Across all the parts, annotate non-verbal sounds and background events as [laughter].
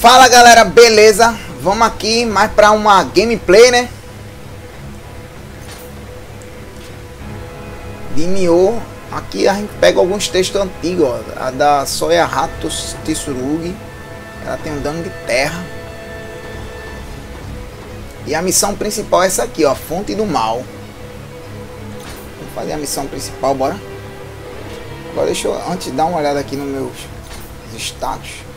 Fala galera, beleza? Vamos aqui mais para uma gameplay, né? De Nioh. Aqui a gente pega alguns textos antigos, ó. A da Soya Ratos Tsurugi. Ela tem um dano de terra. E a missão principal é essa aqui, ó. Fonte do Mal. Vamos fazer a missão principal, bora? Agora deixa eu antes dar uma olhada aqui nos meus status.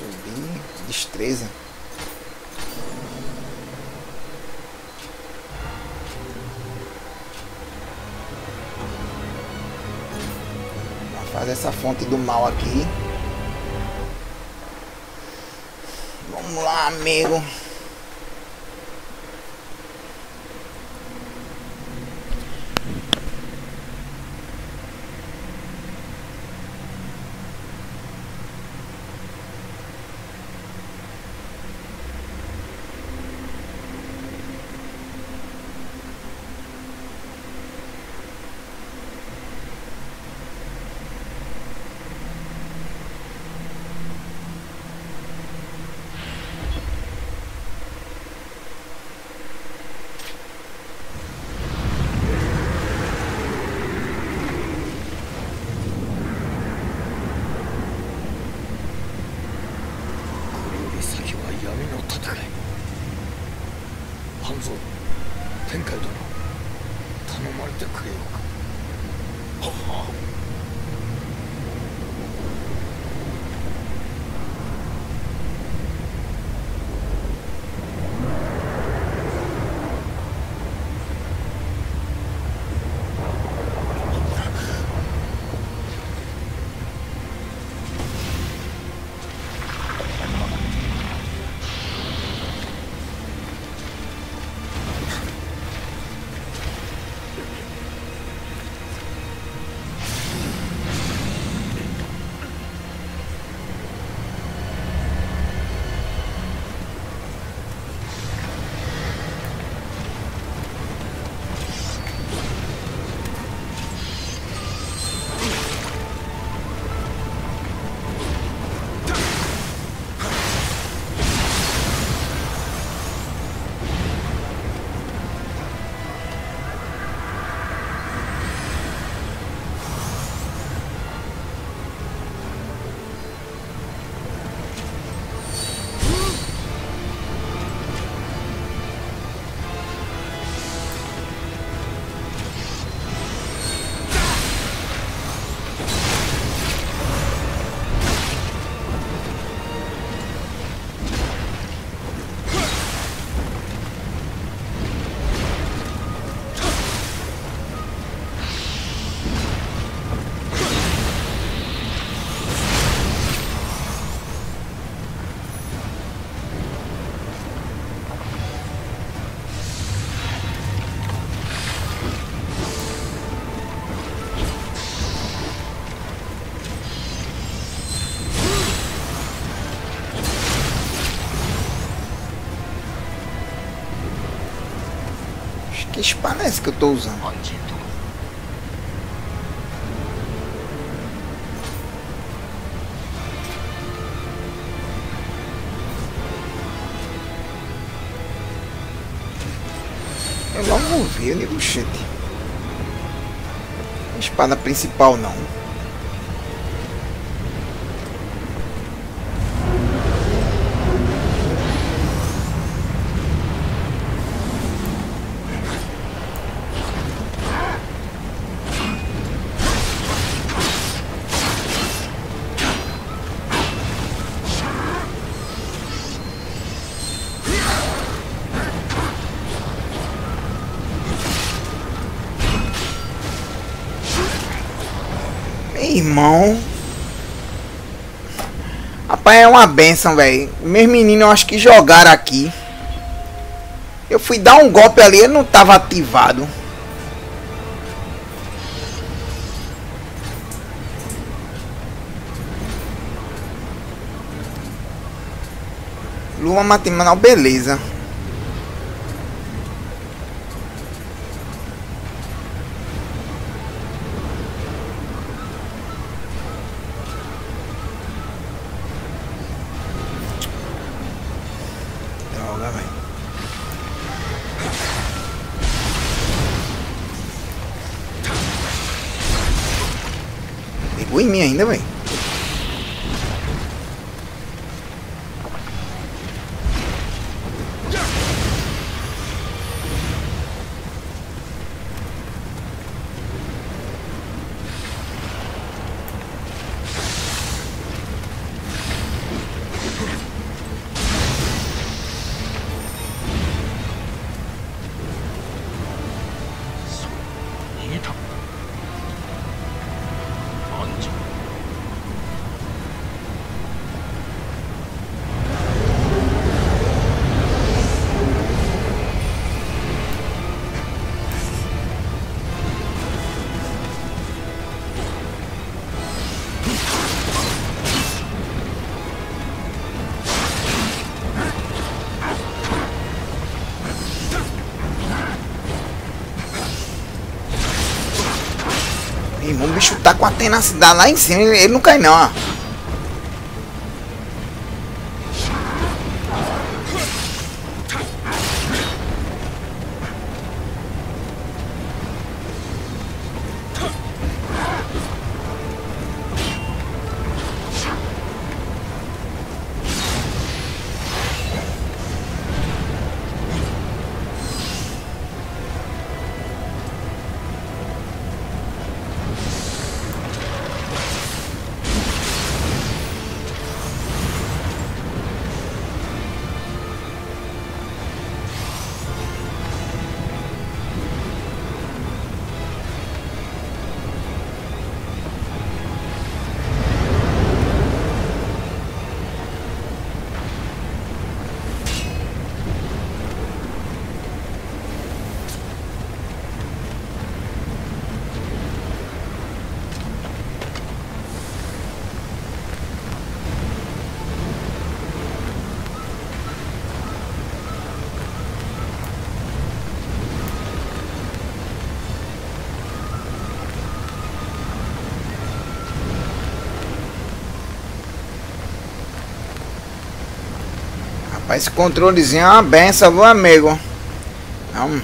Subir. Destreza. Fazer essa fonte do mal aqui. Vamos lá, amigo. Que espada é essa que eu tô usando? Eu logo vi, eu digo, shit. Espada principal não. Benção, velho. Meus meninos, eu acho que jogaram aqui. Eu fui dar um golpe ali, ele não tava ativado. Lua matrimonial, beleza. Tá com a tenacidade lá em cima, ele, ele não cai não, ó. Rapaz, esse controlezinho é uma benção, viu, amigo? É um...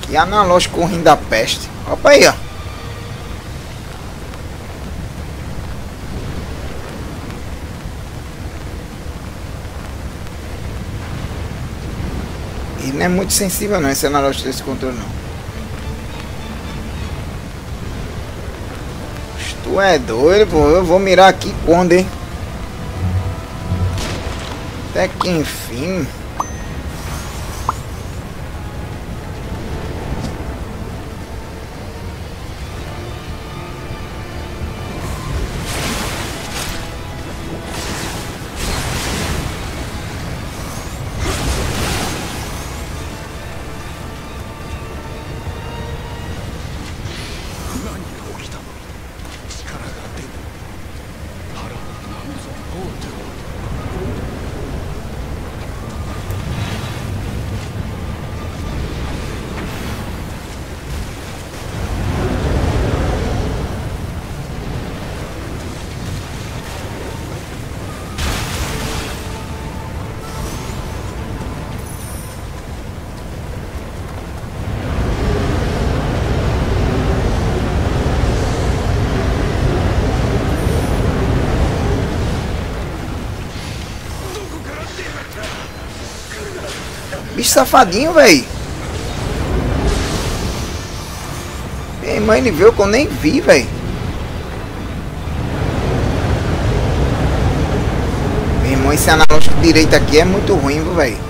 Que analógico rindo da peste. Opa aí, ó. E não é muito sensível não, esse analógico desse controle não. Tu é doido, pô. Eu vou mirar aqui quando, hein? Até que enfim. Bicho safadinho, velho. Minha irmã, ele viu que eu nem vi, velho. Meu irmão, esse analógico direito aqui é muito ruim, velho.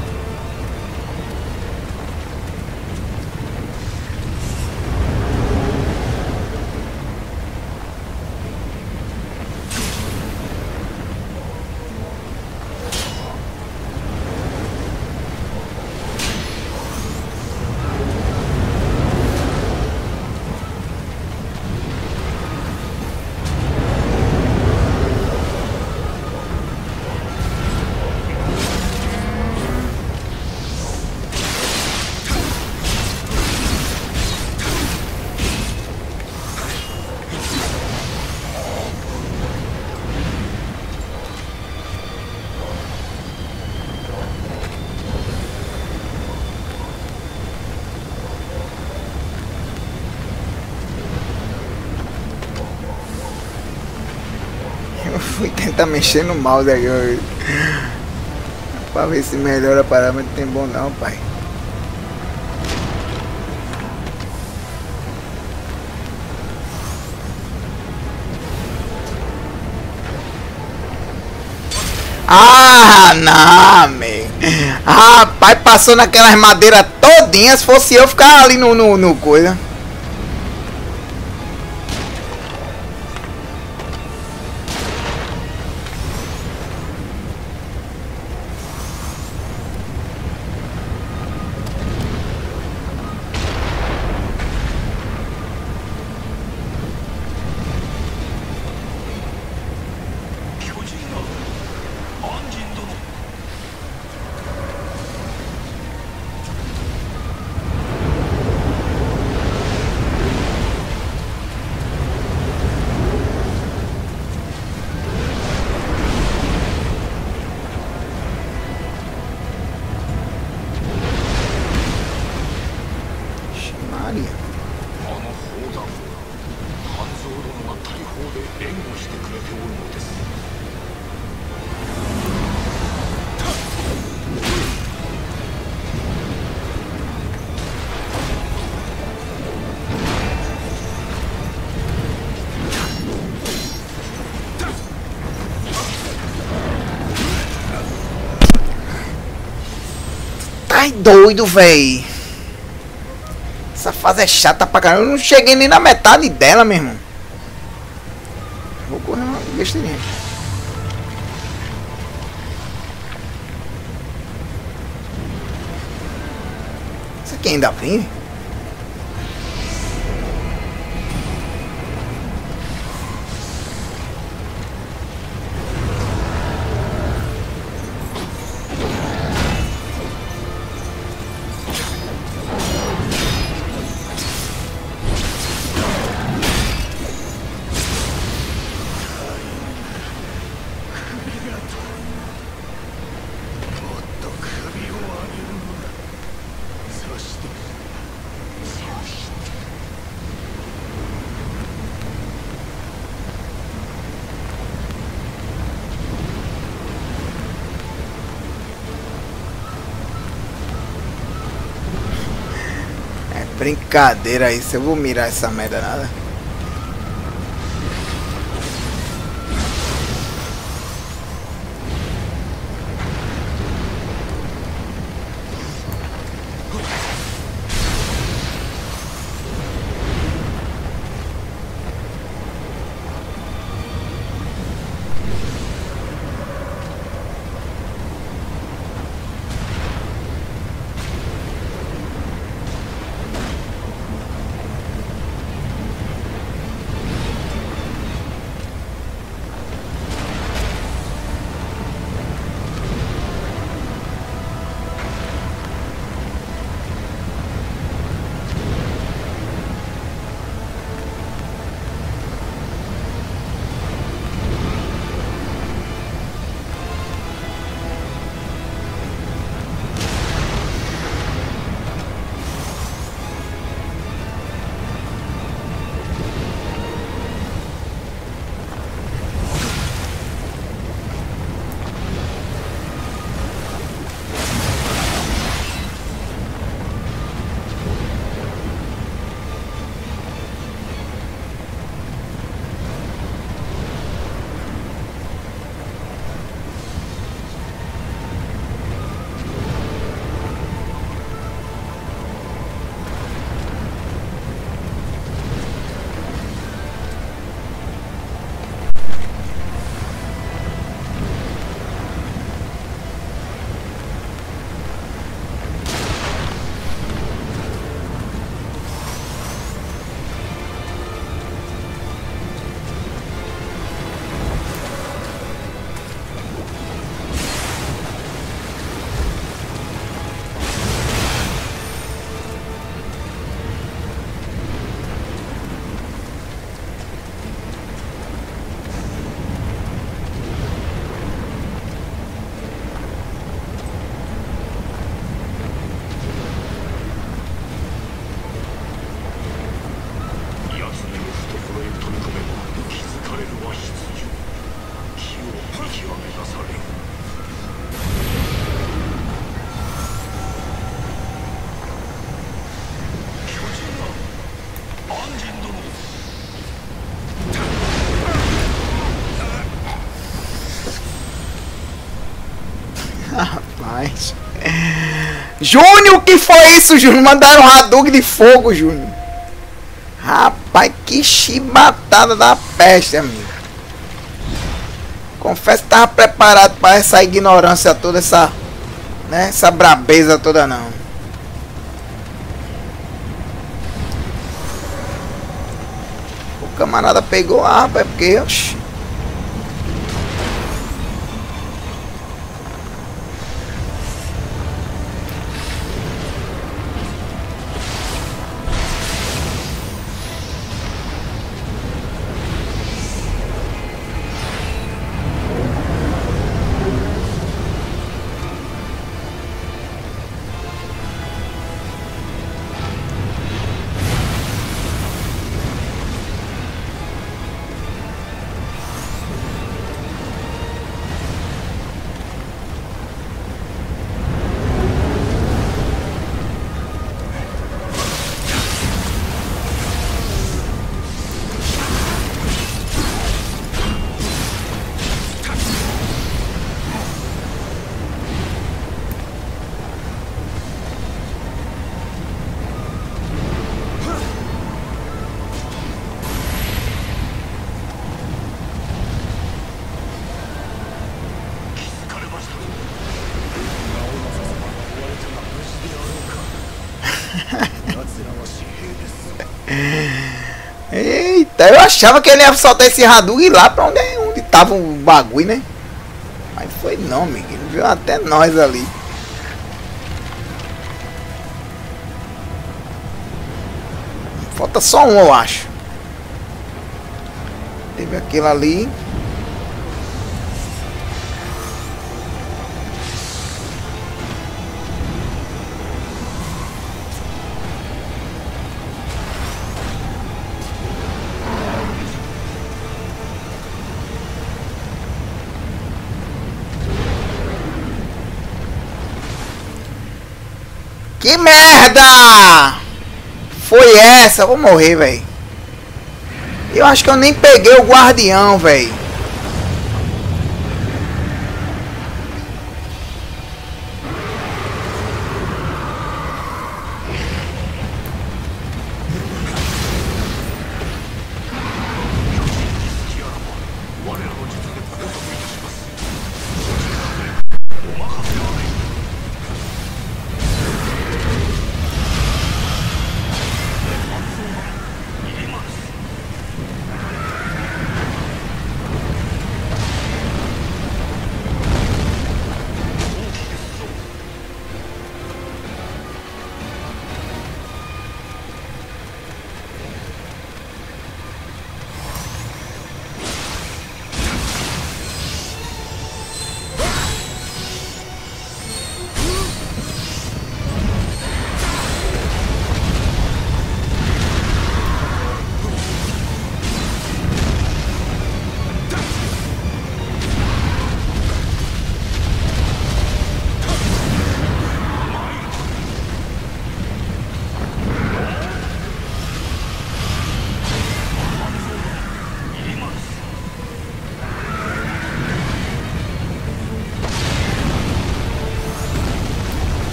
Fui tentar mexer no mouse aqui. Pra ver se melhora parâmetro tem bom não, pai. Ah, não, meu. Rapaz, passou naquelas madeiras todinhas. Se fosse eu ficar ali no, no, no coisa. 何やあの宝山半蔵殿が大砲で援護してくれておるのです doido, véi. Fase é chata pra caramba. Eu não cheguei nem na metade dela, meu irmão. Brincadeira isso, eu vou mirar essa merda nada. Júnior, o que foi isso, Júnior? Mandaram um Hadouken de fogo, Júnior. Rapaz, que chibatada da peste, amigo. Confesso que tava preparado para essa ignorância toda, essa, né, essa brabeza toda não. O camarada pegou a arma, é porque... Oxi, Eita, eu achava que ele ia soltar esse Hadouken lá pra onde, onde tava o bagulho, né? Mas foi não, amigo. Ele viu até nós ali. Falta só um, eu acho. Teve aquele ali. Que merda! Foi essa? vou morrer, velho. Eu acho que eu nem peguei o guardião, velho.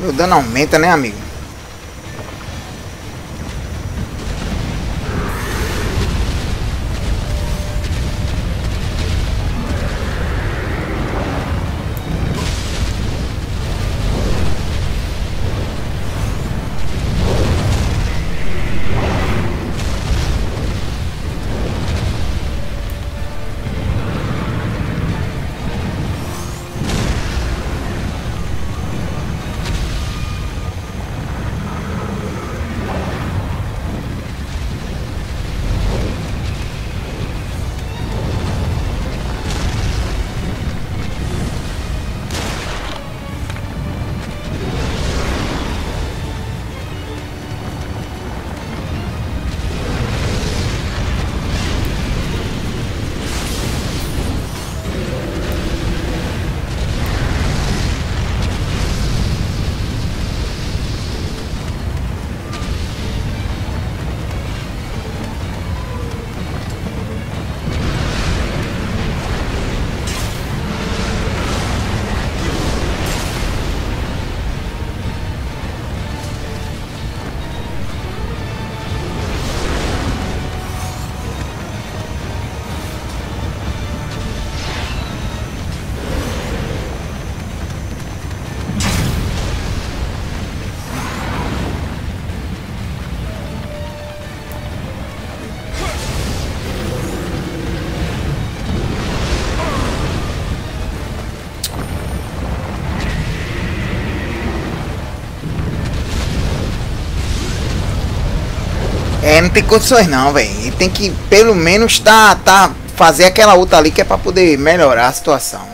Meu dano aumenta, né, amigo? Tem condições não, velho. Ele tem que pelo menos tá, tá fazer aquela luta ali que é pra poder melhorar a situação.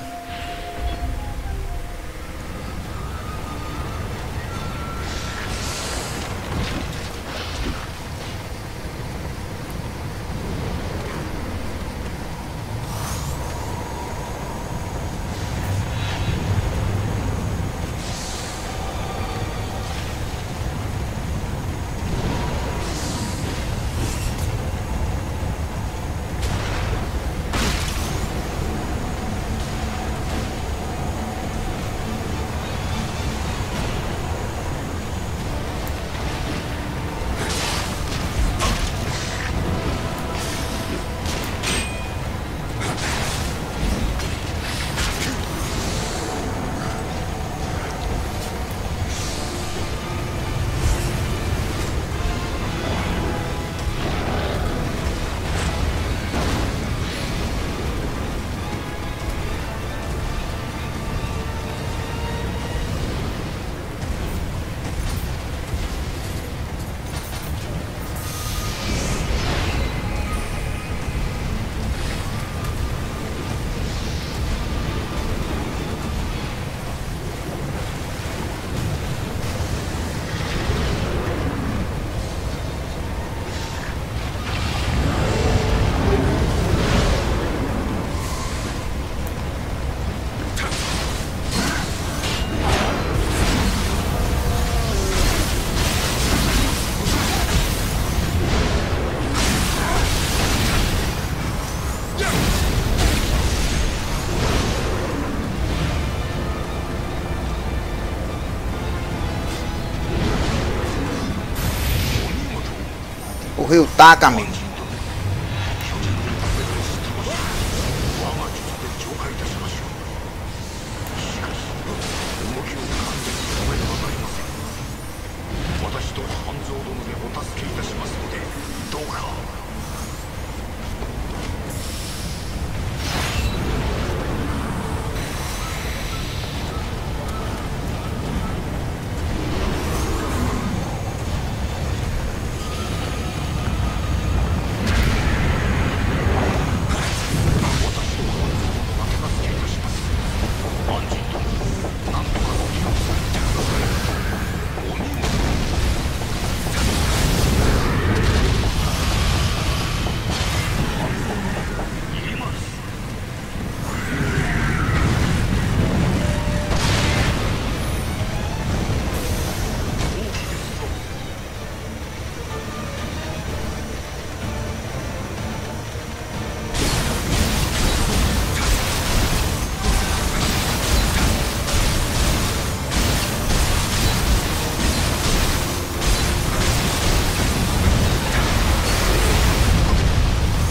Taca, amigo.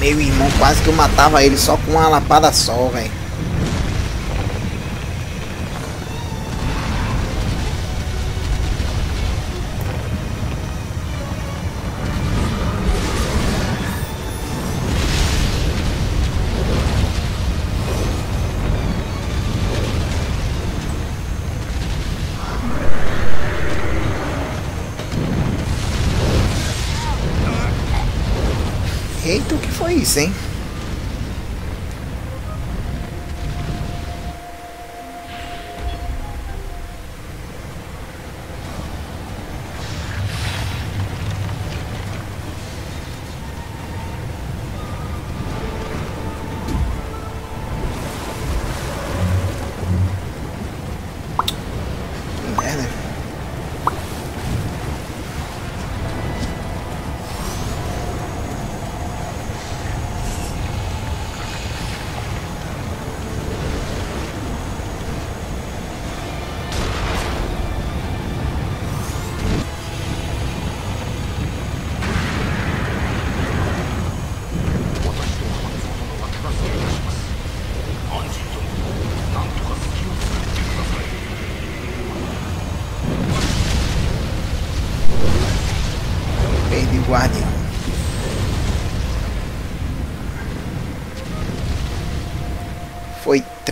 Meu irmão, quase que eu matava ele só com uma lapada só, velho. Isso, hein?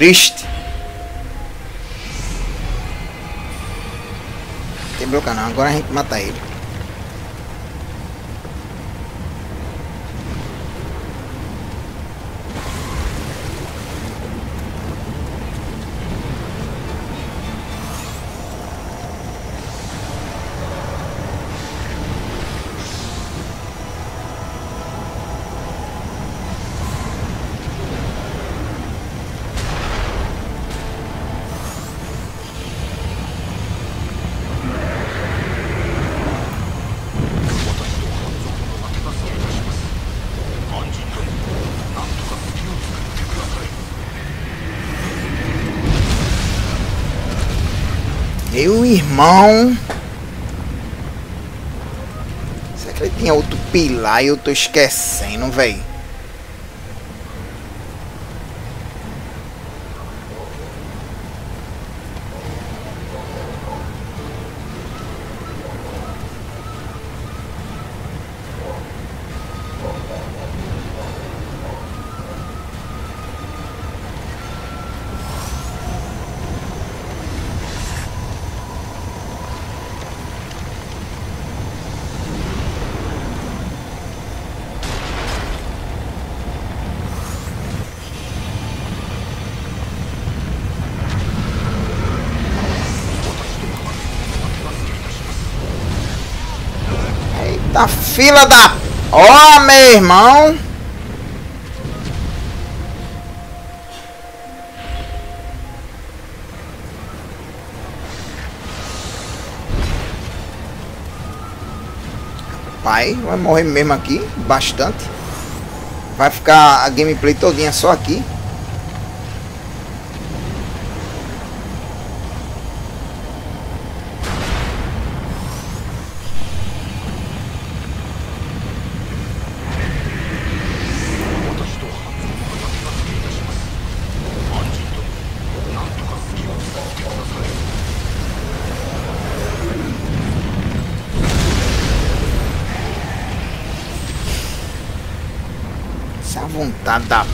Triste. Tem bloco não, agora a gente mata ele. Irmão. Será que ele tinha outro pilar e eu tô esquecendo, velho? Eita fila da... Ó, oh, meu irmão! Pai, vai morrer mesmo aqui, bastante. Vai ficar a gameplay todinha só aqui. Vontade da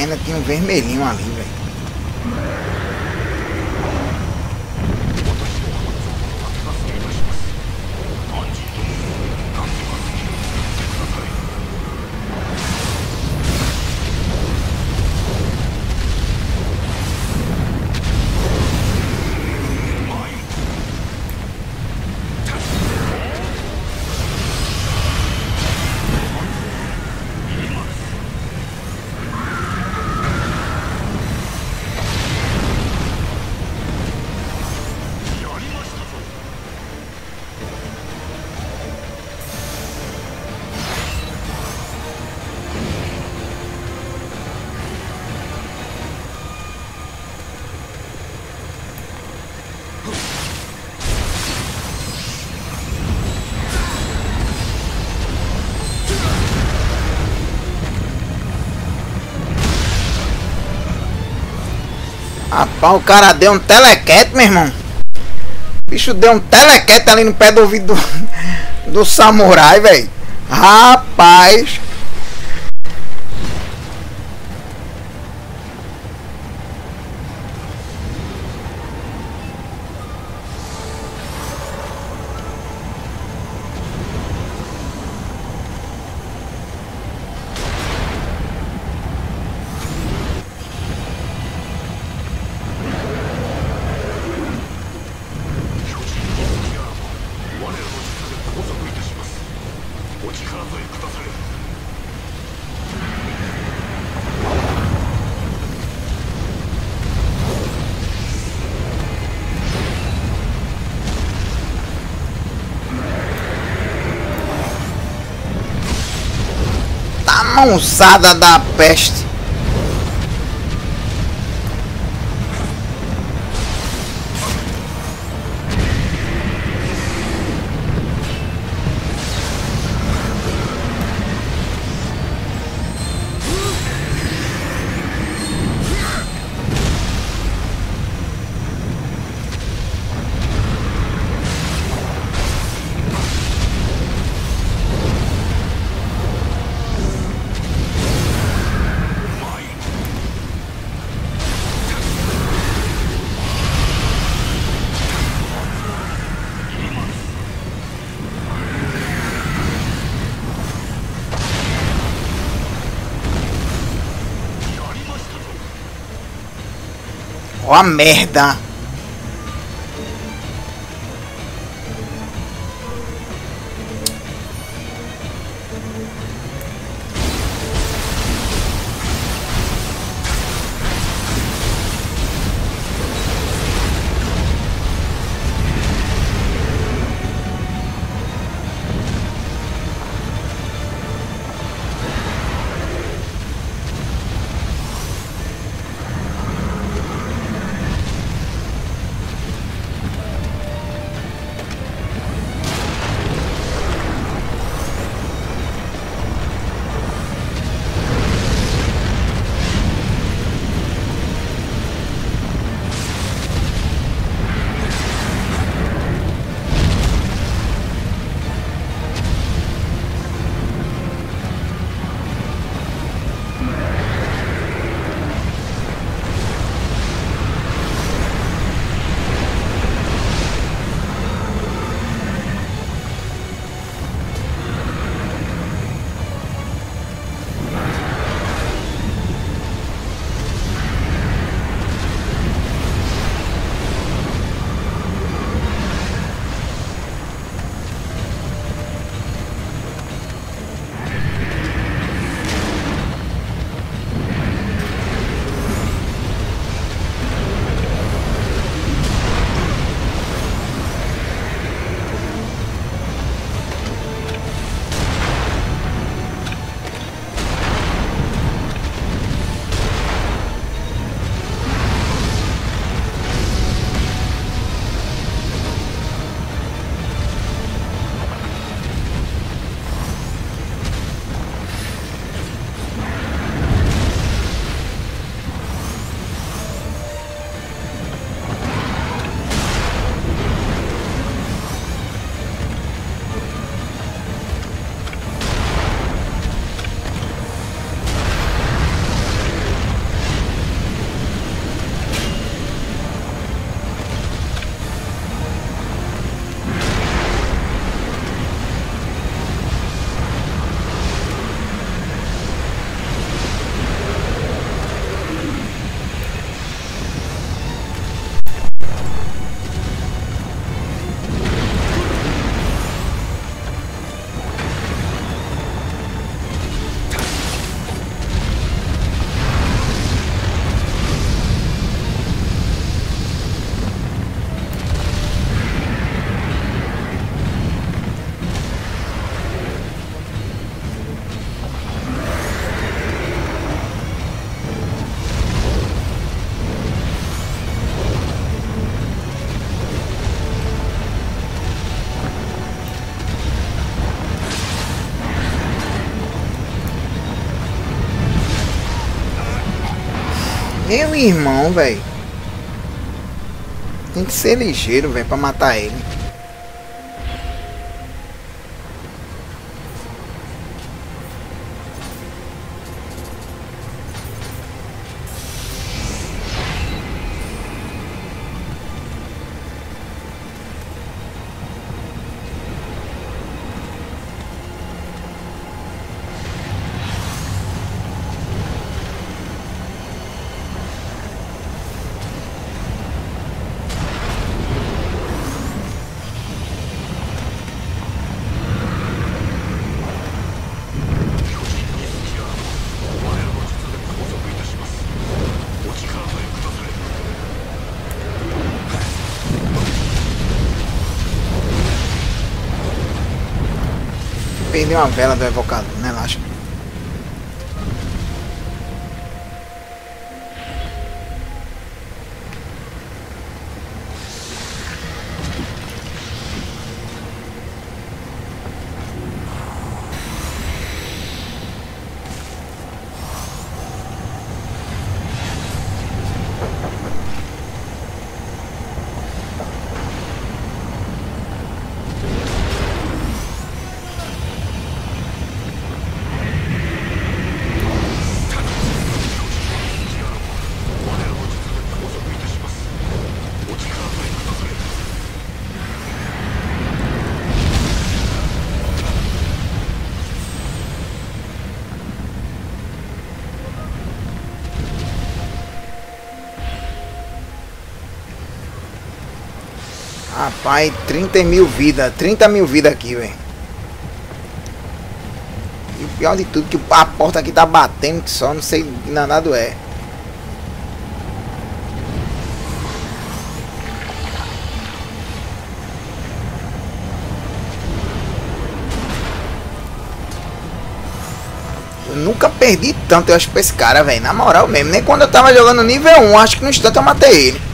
ainda tinha um vermelhinho ali, Rapaz, o cara deu um telequete, meu irmão. O bicho deu um telequete ali no pé do ouvido do, [laughs] do samurai, velho. Rapaz. Mãozada da peste. Ó a merda. Meu irmão, velho. Tem que ser ligeiro, velho, pra matar ele. Perdi uma vela do evocador, né, Lacho? Rapaz, 30 mil vidas, 30 mil vidas aqui, velho. E o pior de tudo que a porta aqui tá batendo só, não sei nada é. Eu nunca perdi tanto, eu acho, pra esse cara, velho. Na moral mesmo. Nem quando eu tava jogando nível 1, acho que no instante eu matei ele.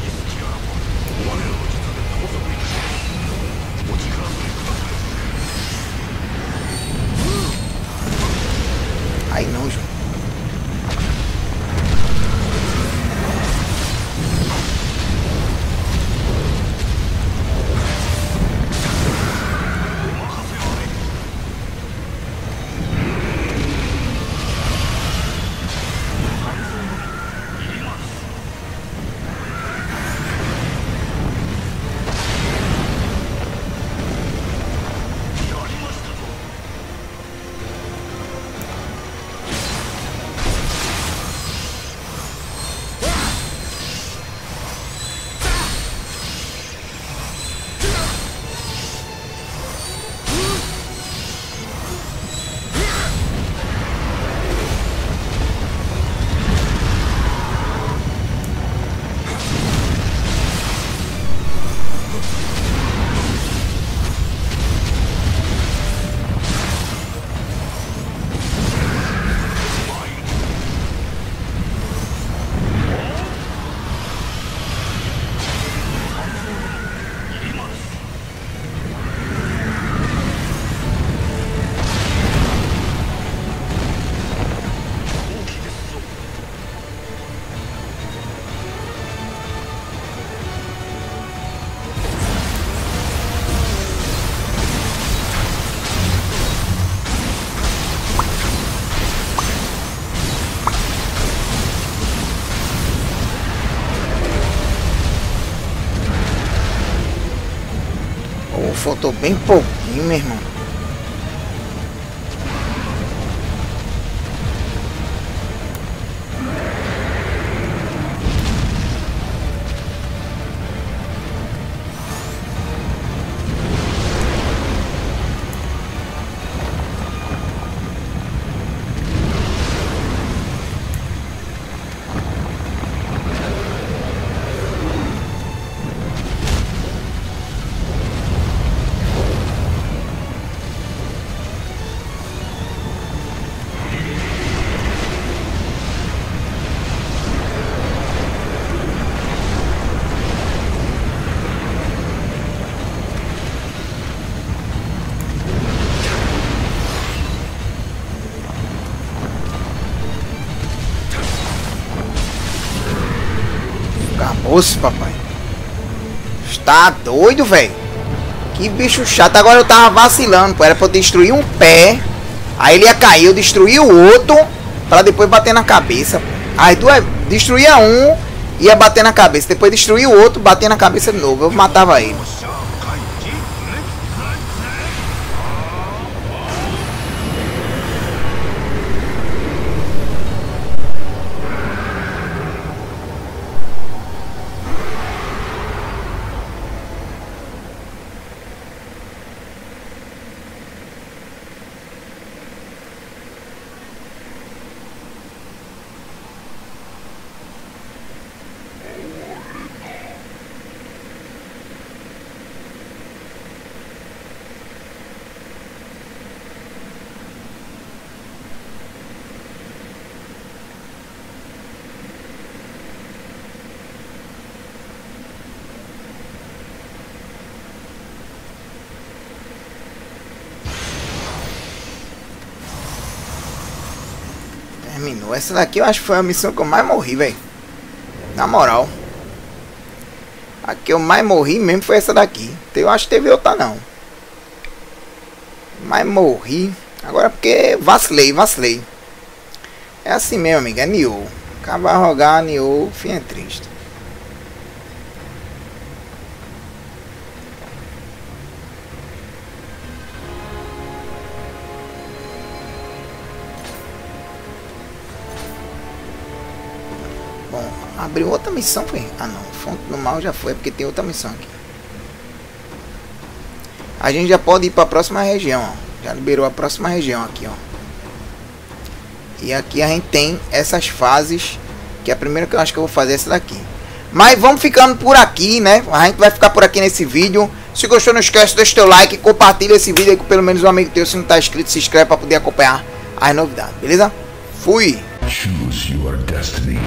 Faltou bem pouquinho, Oxe, papai. Está doido, velho? Que bicho chato. Agora eu tava vacilando, pô. Era pra eu destruir um pé. Aí ele ia cair, eu destruí o outro. Pra depois bater na cabeça. Aí tu destruía um, ia bater na cabeça. Depois destruía o outro, bater na cabeça de novo. Eu matava ele. Terminou. Essa daqui eu acho que foi a missão que eu mais morri, velho. Na moral. A que eu mais morri mesmo foi essa daqui. Eu acho que teve outra não. Mas morri. Agora porque vacilei, vacilei. É assim mesmo, amiga. É Nioh. Acabar rogar Nioh, fim é triste. Abriu outra missão, foi? Ah não, fonte do mal já foi, porque tem outra missão aqui. A gente já pode ir para a próxima região, ó. Já liberou a próxima região aqui, ó. E aqui a gente tem essas fases, que é a primeira que eu acho que eu vou fazer é essa daqui. Mas vamos ficando por aqui, né? A gente vai ficar por aqui nesse vídeo. Se gostou, não esquece, deixa teu like, compartilha esse vídeo aí com pelo menos um amigo teu. Se não tá inscrito, se inscreve para poder acompanhar as novidades, beleza? Fui! Choose your destiny.